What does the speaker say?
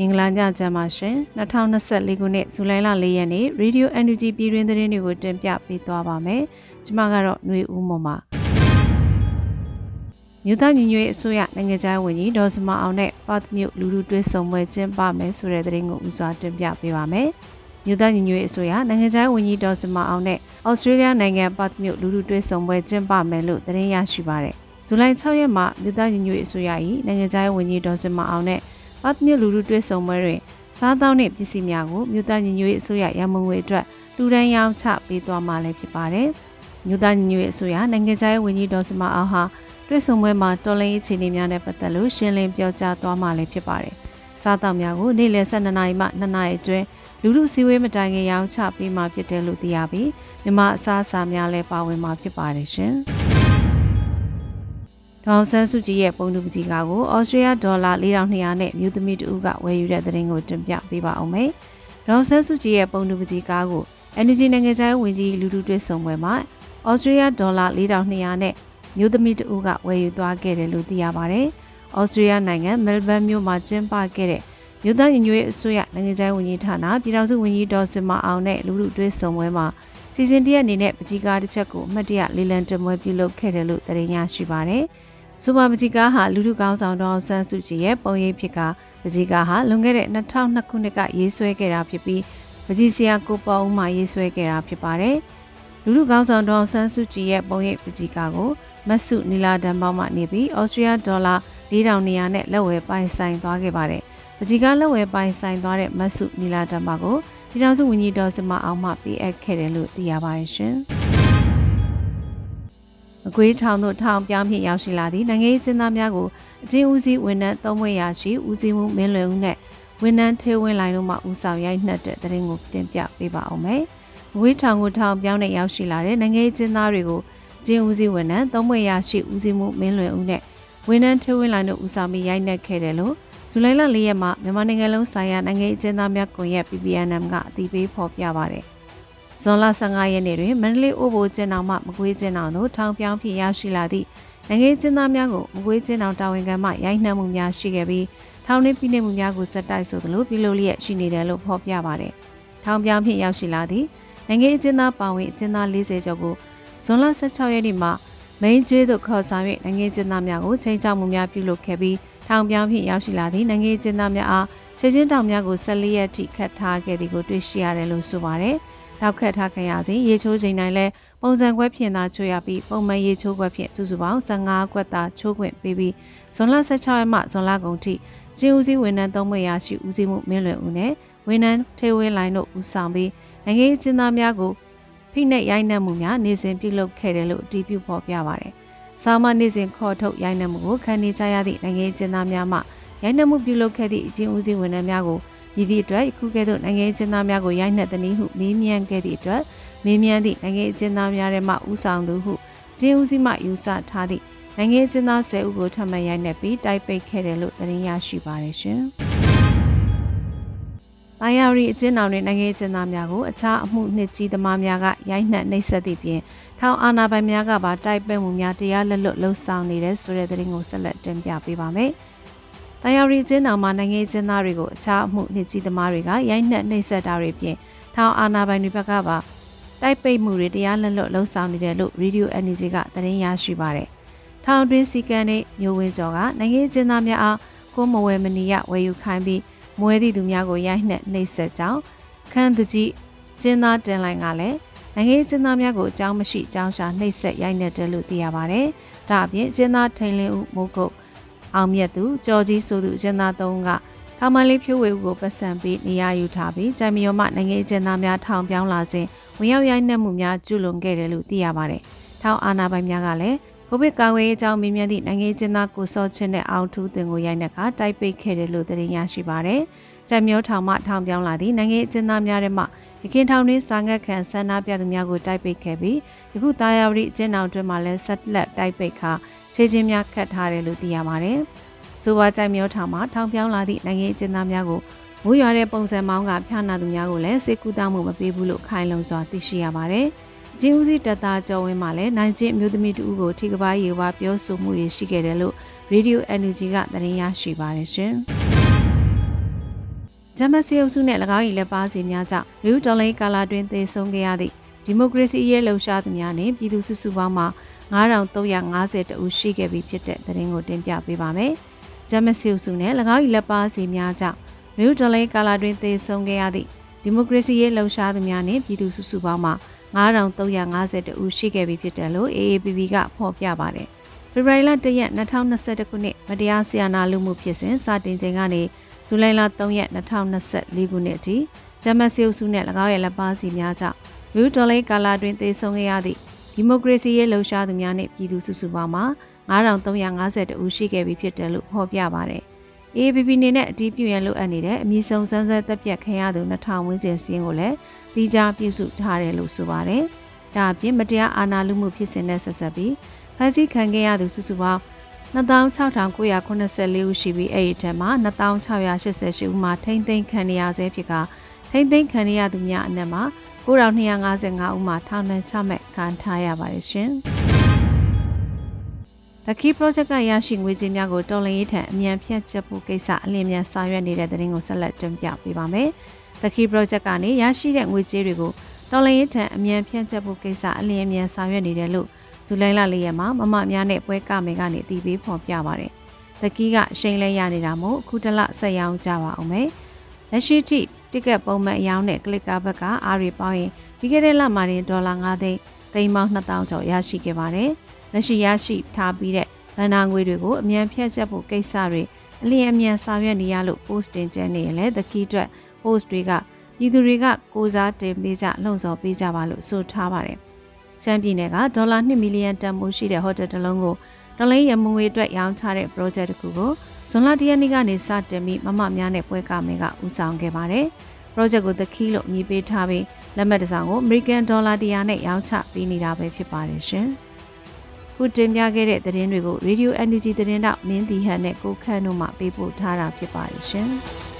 မင်္ဂလာညချမ်းပါရှင်2024ခုနှစ်ဇူလိုင်လ4ရက်နေ့ Radio NUG ပြည်တွင်းသတင်းတွေကိုတင်ပြပေးသွားပါမယ်ကျွန်မကတော့ຫນွေဦးမော်ပါမြို့သားညီညွတ်ရေးအစိုးရနိုင်ငံခြားဝန်ကြီးဒေါ်စမအောင်နဲ့ပတ်မြို့လူလူတွဲဆုံပွဲကျင်းပမယ်ဆိုတဲ့သတင်းကိုဦးစွာတင်ပြပေးပါမယ်မြို့သားညီညွတ်ရေးအစိုးရနိုင်ငံခြားဝန်ကြီးဒေါ်စမအောင်နဲ့ဩစတြေးလျနိုင်ငံပတ်မြို့လူလူတွဲဆုံပွဲကျင်းပမယ်လို့သတင်းရရှိပါတယ်ဇူလိုင်6ရက်မှာမြို့သားညီညွတ်ရေးအစိုးရ၏နိုင်ငံခြားဝန်ကြီးဒေါ်စမအောင်နဲ့ ပတ်မြို့လူလူတွဲဆုံပွဲတွင်စားသောက်နှင့်ပစ္စည်းများကိုမြို့သားညီညွတ်ရေးအစိုးရရမုံငွေအတွက်လူဒန်းရောင်းချပေးသွားမှာလည်းဖြစ်ပါတယ်။မြို့သားညီညွတ်ရေးအစိုးရနိုင်ငံခြားရေးဝန်ကြီးဒေါ်စမအောင်ဟာတွဲဆုံပွဲမှာတော်လိုင်းအခြေအနေများနဲ့ပတ်သက်လို့ရှင်းလင်းပြောကြားသွားမှာလည်းဖြစ်ပါတယ်။စားသောက်များကိုနေ့လယ်12နာရီမှ2နာရီအတွင်းလူလူစည်းဝေးမတိုင်ခင်ရောင်းချပေးမှာဖြစ်တယ်လို့သိရပြီးမြမအစားအစာများလည်းပါဝင်မှာဖြစ်ပါတယ်ရှင်။ ဒေါန်ဆန်းစုကြည်ရဲ့ပုံတူပစီကားကိုဩစတြေးလျဒေါ်လာ4200နဲ့မြို့သမီးတဦးကဝယ်ယူတဲ့သတင်းကိုတင်ပြပေးပါအောင်မယ်။ဒေါန်ဆန်းစုကြည်ရဲ့ပုံတူပစီကားကို Energy နိုင်ငံခြားရေးဝန်ကြီးလူတူတွဲဆုံပွဲမှာဩစတြေးလျဒေါ်လာ4200နဲ့မြို့သမီးတဦးကဝယ်ယူသွားခဲ့တယ်လို့သိရပါတယ်။ဩစတြေးလျနိုင်ငံမဲလ်ဘန်မြို့မှာကျင်းပခဲ့တဲ့မြို့သားညီညွတ်ရေးအစိုးရနိုင်ငံခြားရေးဝန်ကြီးဌာနပြည်ထောင်စုဝန်ကြီးဒေါ်စင်မအောင်နဲ့လူလူတွဲဆုံပွဲမှာစီစဉ်တရက်အနေနဲ့ပကြီးကားတစ်ချက်ကိုအမှတ်တရလေးလံတင်ပွဲပြုလုပ်ခဲ့တယ်လို့သတင်းရရှိပါတယ်။ စူပါပကြီးကားဟာလူထုကောင်းဆောင်တော်ဆန်းစုကြည်ရဲ့ပုံရိပ်ဖြစ်ကပကြီးကားဟာလွန်ခဲ့တဲ့2002ခုနှစ်ကရေးဆွဲခဲ့တာဖြစ်ပြီးပကြီးဆရာကိုပေါဦးမှရေးဆွဲခဲ့တာဖြစ်ပါတယ်။လူထုကောင်းဆောင်တော်ဆန်းစုကြည်ရဲ့ပုံရိပ်ပကြီးကားကိုမတ်စုနီလာဒန်ပေါမှနေပြီးဩစတြေးလျဒေါ်လာ4200နဲ့လက်ဝယ်ပိုင်ဆိုင်သွားခဲ့ပါတယ်။ပကြီးကားလက်ဝယ်ပိုင်ဆိုင်သွားတဲ့မတ်စုနီလာဒန်ပါကိုပြည်ထောင်စုဝန်ကြီးတော်စမအောင်မှပေးအပ်ခဲ့တယ်လို့သိရပါတယ်ရှင်။ မကွေးထောင်သို့ထောင်ပြောင်းဖြင့်ရောက်ရှိလာသည့်နိုင်ငံရေးကျင်းသားများကိုအချင်းဦးစီးဝန်ထမ်းသုံးဝဲရရှိဦးစီးမှုမင်းလွယ်ဦးနဲ့ဝန်ထမ်းထေဝင်းလိုင်းတို့မှဦးဆောင်ရိုက်နှက်တဲ့တရင်ကိုတင်ပြပေးပါအောင်မယ်။မကွေးထောင်ကိုထောင်ပြောင်းနဲ့ရောက်ရှိလာတဲ့နိုင်ငံရေးကျင်းသားတွေကိုအချင်းဦးစီးဝန်ထမ်းသုံးဝဲရရှိဦးစီးမှုမင်းလွယ်ဦးနဲ့ဝန်ထမ်းထေဝင်းလိုင်းတို့ဦးဆောင်ပြီးရိုက်နှက်ခဲ့တယ်လို့ဇူလိုင်လ၄ရက်မှာမြန်မာနိုင်ငံလုံးဆိုင်ရာနိုင်ငံရေးကျင်းသားများကွန်ရက် PPNM ကအတည်ပြုဖော်ပြပါတယ်။ ဇွန်လ15ရက်နေ့တွင်မန္တလေးအိုဘိုကျင်းတော်မှမကွေးကျင်းတော်သို့ထောင်ပြောင်းဖြစ်ရရှိလာသည့်နိုင်ငံကျင်းသားများကိုမကွေးကျင်းတော်တာဝန်ခံမှရိုက်နှက်မှုများရှိခဲ့ပြီးထောင်နှင်းပြနေမှုများကိုစက်တိုက်ဆိုသလိုပြုလုပ်လျက်ရှိနေတယ်လို့ဖော်ပြပါတယ်။ထောင်ပြောင်းဖြစ်ရောက်ရှိလာသည့်နိုင်ငံကျင်းသားပါဝင်ကျင်းသား40ကျော်ကိုဇွန်လ16ရက်နေ့မှာမိန်ကျေးသို့ခေါ်ဆောင်၍နိုင်ငံကျင်းသားများကိုချိန်ချောက်မှုများပြုလုပ်ခဲ့ပြီးထောင်ပြောင်းဖြစ်ရောက်ရှိလာသည့်နိုင်ငံကျင်းသားများအားခြေချင်းတောင်များကို14ရက်ထိခတ်ထားခဲ့သည်ကိုတွေ့ရှိရတယ်လို့ဆိုပါတယ်။ နောက်ခတ်ထားခံရစဉ်ရေချိုးချိန်တိုင်းလဲပုံစံခွဲဖြင့်သာချိုးရပြီးပုံမှန်ရေချိုးခွဲဖြင့်စုစုပေါင်း15ခွက်သာချိုးခွင့်ပေးပြီးဇွန်လ16ရက်မှဇွန်လကုန်ထိကျင်းဦးစီးဝန်ထမ်းသုံးမရရှိဦးစီးမှုမင်းလွယ်ဦးနဲ့ဝန်ထမ်းထေဝင်းလိုင်းတို့ဦးဆောင်ပြီးနိုင်ငံရေးကျင်းသားများကိုဖိနှိပ်ရိုက်နှက်မှုများနေစဉ်ပြုလုပ်ခဲ့တယ်လို့အတည်ပြုဖော်ပြပါတယ်။ဆောင်းမနေစဉ်ခေါ်ထုတ်ရိုက်နှက်မှုကိုခံနေကြရသည့်နိုင်ငံရေးကျင်းသားများမှရိုက်နှက်မှုပြုလုပ်ခဲ့သည့်အကျဉ်းဦးစီးဝန်ထမ်းများကို ရည်သည့်အတွက်ယခုကဲ့သို့နိုင်ငံရေးကျင်းသားများကိုရိုက်နှက်သည်ဟုမေးမြန်းခဲ့သည့်အတွက်မေးမြန်းသည့်နိုင်ငံရေးကျင်းသားများထဲမှဦးဆောင်သူဟုကျင်းဦးစီးမှယူဆထားသည့်နိုင်ငံရေးကျင်းသား10ဦးကိုထပ်မံရိုက်နှက်ပြီးတိုက်ပိတ်ခဲ့တယ်လို့သတင်းရရှိပါတယ်ရှင်။တာယာရီအကျဉ်းတော်တွင်နိုင်ငံရေးကျင်းသားများကိုအခြားအမှုနှစ်ကြီးသမားများကရိုက်နှက်နှိပ်စက်သည့်ပြင်ထောင်အာဏာပိုင်များကပါတိုက်ပိတ်မှုများတရားလက်လွတ်လှုပ်ဆောင်နေတဲ့ဆိုတဲ့သတင်းကိုဆက်လက်တင်ပြပေးပါမယ်။။ တရားရီကျင်းတော်မှာနိုင်ငံကျင်းသားတွေကိုအခြားအမှုနှစ်ကြီးသမားတွေကရိုက်နှက်နှိပ်စက်တာတွေပြင်ထောင်အာဏာပိုင်တွေဘက်ကပါတိုက်ပိတ်မှုတွေတရားလက်လွတ်လှုံ့ဆော်နေတယ်လို့ Radio Energy ကသတင်းရရှိပါတယ်။ထောင်တွင်းစီကံနဲ့မျိုးဝင်းကျော်ကနိုင်ငံကျင်းသားများအားကိုမဝဲမနီရဝယ်ယူခိုင်းပြီးမွဲသည့်သူများကိုရိုက်နှက်နှိပ်စက်ကြောင်းခန်းတကြီးကျင်းသားတင်လိုင်းကလည်းနိုင်ငံကျင်းသားများကိုအကြောင်းမရှိအကြောင်းရှာနှိပ်စက်ရိုက်နှက်တယ်လို့သိရပါတယ်။ဒါအပြင်ကျင်းသားထိန်လင်းဦးမိုးကုတ် အောင်မြတ်သူကြော်ကြီးဆိုသူကျင်းသားသုံးကထောင်မလေးဖြိုးဝေဦးကိုပတ်စံပြီးနေရာယူထားပြီးဂျိုင်မီယောမနိုင်ငံကျင်းသားများထောင်ပြောင်းလာစဉ်ဝင်ရောက်ရိုက်နှက်မှုများကျူးလွန်ခဲ့တယ်လို့သိရပါတယ်။ထောင်အာဏာပိုင်များကလည်းကိုဗစ်ကာကွယ်ရေးအကြောင်းမြင်မြန်သည့်နိုင်ငံကျင်းသားကိုစောချင်းနဲ့အောင်ထူးတင်ကိုရိုက်နှက်ကတိုက်ပိတ်ခဲ့တယ်လို့သတင်းရရှိပါတယ်။ ဂျိုင်မျိုးထောင်မှထောင်ပြောင်းလာသည့်နိုင်ငံကျင်းသားများထဲမှရခင်ထောင်တွင်စာငတ်ခံဆန္ဒပြသူများကိုတိုက်ပိတ်ခဲ့ပြီးယခုတာယာဝတီအကျဉ်းတော်တွင်မှလည်းဆက်လက်တိုက်ပိတ်ခါခြေချင်းများခတ်ထားတယ်လို့သိရပါတယ်။ဆိုပါကြိုက်မျိုးထောင်မှာထောင်ပြောင်းလာသည့်နိုင်ငံအကျဉ်းသားများကိုမိုးရွာတဲ့ပုံစံမောင်းကဖျားနာသူများကိုလည်းစေကူတာမှုမပေးဘူးလို့ခိုင်လုံစွာသိရှိရပါတယ်။ကျင်းဦးစီးတပ်သားကျော်ဝင်းမှလည်းနိုင်ချင်းအမျိုးသမီးတူကိုထိကပါရေဝါပြောဆိုမှုတွေရှိခဲ့တယ်လို့ Radio Energy ကသတင်းရရှိပါတယ်ရှင်။ ဂျမတ်စီအုပ်စုနဲ့၎င်း၏လက်ပါစီများကြောင့်လူဒေါ်လိန်ကာလာတွင်သေဆုံးခဲ့ရသည့်ဒီမိုကရေစီရေးလှုပ်ရှားသူများနှင့်ပြည်သူစုစုပေါင်းမှာ9350တဦးရှိခဲ့ပြီဖြစ်တဲ့သတင်းကိုတင်ပြပေးပါမယ်။ဂျမတ်စီအုပ်စုနဲ့၎င်း၏လက်ပါစီများကြောင့်လူဒေါ်လိန်ကာလာတွင်သေဆုံးခဲ့ရသည့်ဒီမိုကရေစီရေးလှုပ်ရှားသူများနှင့်ပြည်သူစုစုပေါင်းမှာ9350တဦးရှိခဲ့ပြီဖြစ်တယ်လို့ AAPP ကဖော်ပြပါတယ်။ဖေဖော်ဝါရီလ1ရက်2021ခုနှစ်မတရားဆီယနာလူမှုဖြစ်စဉ်စတင်ချိန်ကနေ ဇူလိုင်လ3ရက်2024ခုနှစ်အထိဂျမတ်စီအုပ်စုနဲ့၎င်းရဲ့လက်ပါစီများကြောင့်လူဒေါ်လေးကာလာတွင်သေဆုံးခဲ့ရသည့်ဒီမိုကရေစီရေးလှုပ်ရှားသူများနဲ့ပြည်သူစုစုပေါင်းမှာ9350ဦးရှိခဲ့ပြီဖြစ်တယ်လို့ဖော်ပြပါတယ်။ AAPP နေနဲ့အတီးပြုရန်လိုအပ်နေတဲ့အမည်ဆုံးစမ်းစမ်းသက်ပြတ်ခံရသူ2000ဝန်းကျင်စီးရင်ကိုလည်းတီးခြားပြုစုထားတယ်လို့ဆိုပါတယ်။ဒါအပြင်မတရားအာဏာလုမှုဖြစ်စဉ်နဲ့ဆက်ဆက်ပြီးဖမ်းဆီးခံခဲ့ရသူစုစုပေါင်း 26,984ဦးရှိပြီးအဲ့ဒီထက်မှာ2688ဦးမှာထိမ့်သိမ်းခံရဆဲဖြစ်ကထိမ့်သိမ်းခံရသူများအနက်မှာ9255ဦးမှာထောင်ဒဏ်ချမှတ်ခံထားရပါတယ်ရှင်။ The Key Project ကရရှိငွေကြေးများကိုတော်လင်းရေးထံအမြန်ဖြန့်ချက်ဖို့ကိစ္စအလင်းမြန်ဆောင်ရွက်နေတဲ့တဲ့ရင်ကိုဆက်လက်တင်ပြပေးပါမယ်။ The Key Project ကနေရရှိတဲ့ငွေကြေးတွေကိုတော်လင်းရေးထံအမြန်ဖြန့်ချက်ဖို့ကိစ္စအလင်းမြန်ဆောင်ရွက်နေတယ်လို့ ဇူလိုင်လ၄ရက်မှာမမများနဲ့ပွဲကမယ်ကနေတည်ပြီးဖော်ပြပါတယ်။တကီးကရှိန်လဲရနေတာမို့အခုတလဆက်ရောင်းကြပါအောင်မယ်။လက်ရှိထိတစ်ကက်ပုံမှန်အယောင်းနဲ့ကလစ်ကာဘက်ကအားရီပေါင်းရင်ပြီးခဲ့တဲ့လမှာတင်ဒေါ်လာ9သိန်းသိန်းပေါင်း2000ကျော်ရရှိခဲ့ပါတယ်။လက်ရှိရရှိထားပြီးတဲ့ဗန်နာငွေတွေကိုအမြန်ဖြတ်ချက်ဖို့ကိစ္စတွေအလင်းအမြန်ဆောင်ရွက်နေရလို့ post တင်ကျနေရင်လည်းတကီးအတွက် post တွေကပြည်သူတွေကကိုစားတင်ပေးကြလှုံ့ဆော်ပေးကြပါလို့ဆိုထားပါတယ်။ ရှမ်းပြည်နယ်ကဒေါ်လာ2မီလီယံတန်ဖိုးရှိတဲ့ဟိုတယ်တစ်လုံးကိုတလိန်ရမငွေအတွက်ရောင်းချတဲ့ project တစ်ခုကိုဇွန်လ၁ရက်နေ့ကနေစတင်ပြီးမမများနဲ့ပွဲကမင်းကဦးဆောင်ခဲ့ပါတယ်။ project ကို The Key လို့အမည်ပေးထားပြီးလက်မှတ်တစ်စောင်ကို American Dollar 100နဲ့ရောင်းချပေးနေတာပဲဖြစ်ပါတယ်ရှင်။ခုတင်ပြခဲ့တဲ့သတင်းတွေကို Radio NUG သတင်းတောက်မင်းတီဟန်နဲ့ကိုခန့်တို့မှပေးပို့ထားတာဖြစ်ပါတယ်ရှင်။